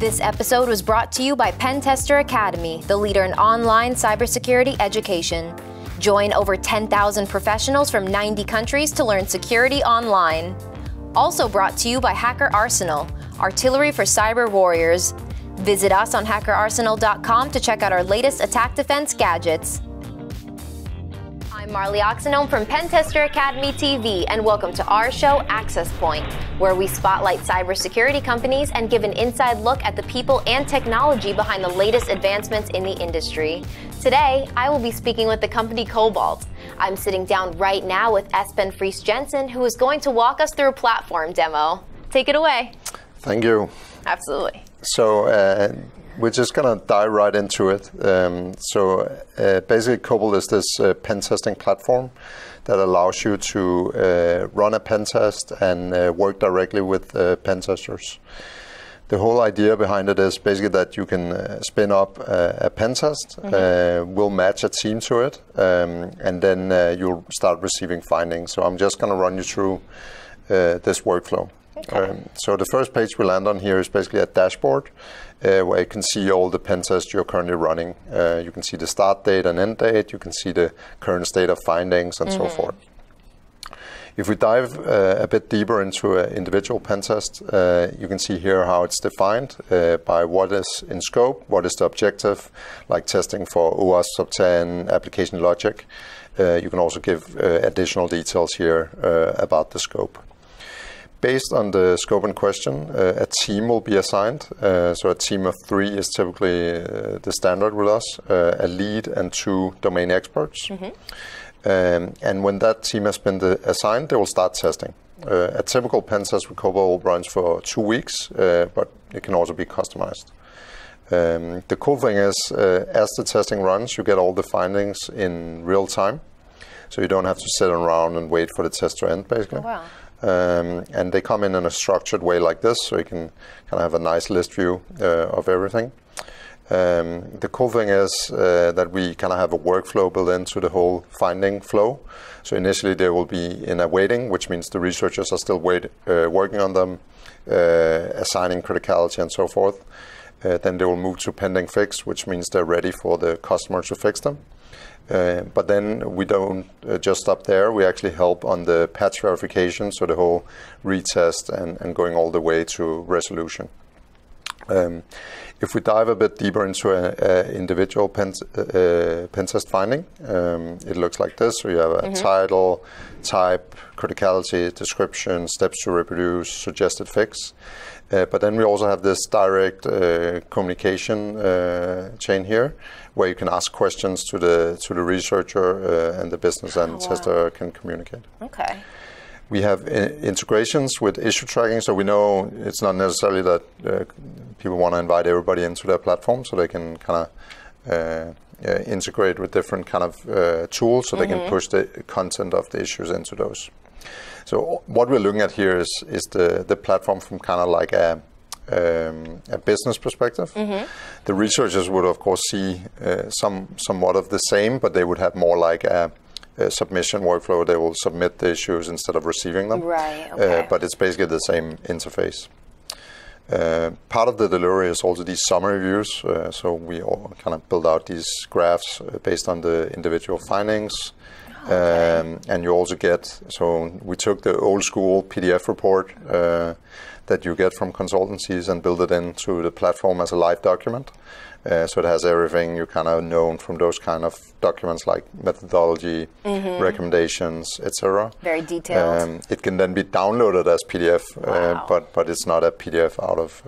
This episode was brought to you by Pentester Academy, the leader in online cybersecurity education. Join over 10,000 professionals from 90 countries to learn security online. Also brought to you by Hacker Arsenal, artillery for cyber warriors. Visit us on hackerarsenal.com to check out our latest attack defense gadgets. I'm Marley Oxenome from Pentester Academy TV, and welcome to our show, Access Point, where we spotlight cybersecurity companies and give an inside look at the people and technology behind the latest advancements in the industry. Today, I will be speaking with the company Cobalt. I'm sitting down right now with Esben Friis Jensen, who is going to walk us through a platform demo. Take it away. Thank you. Absolutely. So, uh, we're just going to dive right into it. Um, so, uh, basically, Cobalt is this uh, pen testing platform that allows you to uh, run a pen test and uh, work directly with uh, pen testers. The whole idea behind it is basically that you can uh, spin up a pen test, mm-hmm. we'll match a team to it, um, and then you'll start receiving findings. So, I'm just going to run you through this workflow. Um, so the first page we land on here is basically a dashboard uh, where you can see all the pen tests you're currently running. Uh, you can see the start date and end date. You can see the current state of findings and mm-hmm. so forth. If we dive uh, a bit deeper into an individual pen test, uh, you can see here how it's defined uh, by what is in scope, what is the objective, like testing for OWASP sub 10 application logic. Uh, you can also give additional details here about the scope. Based on the scope in question, uh, a team will be assigned. Uh, so a team of three is typically uh, the standard with us, uh, a lead and two domain experts. Mm-hmm. Um, and when that team has been the, assigned, they will start testing. Uh, a typical pen test with Cobalt runs for two weeks, uh, but it can also be customized. Um, the cool thing is, as the testing runs, you get all the findings in real time. So you don't have to sit around and wait for the test to end, basically. Oh, wow. Um, and they come in in a structured way like this, so you can kind of have a nice list view uh, of everything. Um, the cool thing is uh, that we kind of have a workflow built into the whole finding flow. So initially they will be in a waiting, which means the researchers are still wait, uh, working on them, uh, assigning criticality and so forth. Uh, then they will move to pending fix, which means they're ready for the customer to fix them. Uh, but then we don't uh, just stop there. We actually help on the patch verification, so the whole retest and, and going all the way to resolution. Um, if we dive a bit deeper into an individual pen, uh, pen test finding, um, it looks like this. So you have a mm-hmm. title, type, criticality, description, steps to reproduce, suggested fix. Uh, but then we also have this direct uh, communication uh, chain here, where you can ask questions to the to the researcher uh, and the business and oh, wow. tester can communicate. Okay. We have uh, integrations with issue tracking, so we know it's not necessarily that uh, people want to invite everybody into their platform, so they can kind of integrate with different kind of tools, so mm-hmm. they can mm-hmm. push the content of the issues into those. So what we're looking at here is is the the platform from kind of like a um, a business perspective. Mm-hmm. The researchers would of course see uh, some somewhat of the same, but they would have more like a, a submission workflow. They will submit the issues instead of receiving them. Right. Uh, okay. Uh, but it's basically the same interface. Uh, part of the delivery is also these summary views. Uh, so we all kind of build out these graphs uh, based on the individual findings. Okay. Um, and you also get, so we took the old school PDF report uh, that you get from consultancies and build it into the platform as a live document. Uh, so it has everything you kind of known from those kind of documents like methodology, mm-hmm. recommendations, etc. Very detailed. Um, it can then be downloaded as PDF, uh, wow. uh, but but it's not a PDF out of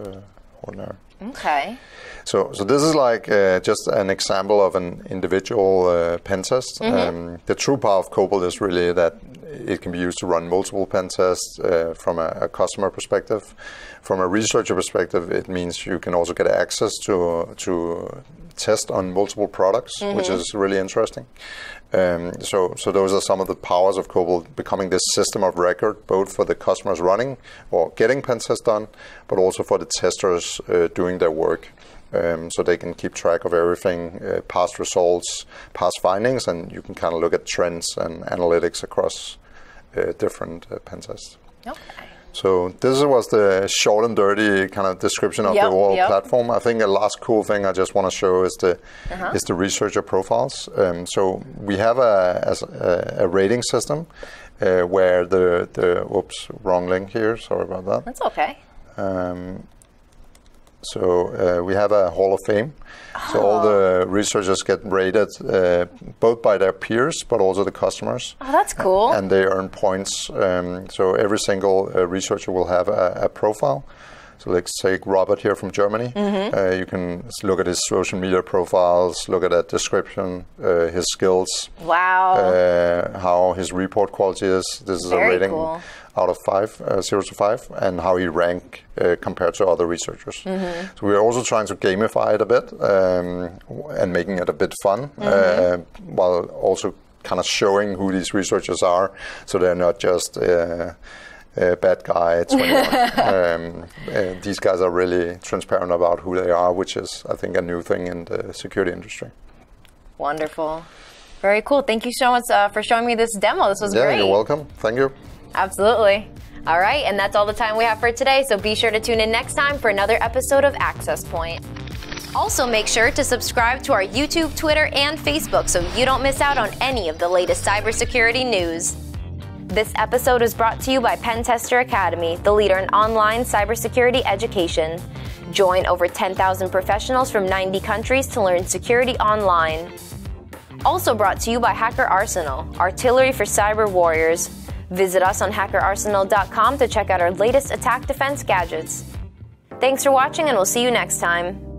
ordinary. Okay. So, so this is like uh, just an example of an individual uh, pen test. Mm-hmm. Um, the true power of Cobalt is really that it can be used to run multiple pen tests uh, from a, a, customer perspective. From a researcher perspective, it means you can also get access to to test on multiple products, mm-hmm. which is really interesting. Um, so, so those are some of the powers of Cobalt becoming this system of record, both for the customers running or getting pen tests done, but also for the testers uh, doing their work um, so they can keep track of everything, uh, past results, past findings, and you can kind of look at trends and analytics across different uh, pen tests. Okay. So this was the short and dirty kind of description of Yep, the whole yep. platform. I think the last cool thing I just want to show is the Uh-huh. is the researcher profiles. Um, so we have a as a, a rating system uh, where the the oops wrong link here. Sorry about that. That's okay. Um, so uh, we have a Hall of Fame. So all the researchers get rated uh, both by their peers, but also the customers, Oh, that's cool. and they earn points. Um, so every single uh, researcher will have a, a profile. So let's take Robert here from Germany. Uh, you can look at his social media profiles, look at that description, uh, his skills, wow. uh, how his report quality is. This is Very a rating cool. out of five, uh, zero to five, and how he rank uh, compared to other researchers. Mm-hmm. So we're also trying to gamify it a bit um, and making it a bit fun, uh, Mm-hmm. while also kind of showing who these researchers are, so they're not just. Uh, bad guy 21. um, uh, these guys are really transparent about who they are, which is, I think, a new thing in the security industry. Wonderful. Very cool. Thank you so much uh, for showing me this demo. This was Yeah, great. you're welcome. Thank you. Absolutely. All right, and that's all the time we have for today, so be sure to tune in next time for another episode of Access Point. Also, make sure to subscribe to our YouTube, Twitter, and Facebook so you don't miss out on any of the latest cybersecurity news. This episode is brought to you by Pentester Academy, the leader in online cybersecurity education. Join over 10,000 professionals from 90 countries to learn security online. Also brought to you by Hacker Arsenal, artillery for cyber warriors. Visit us on hackerarsenal.com to check out our latest attack defense gadgets. Thanks for watching, and we'll see you next time.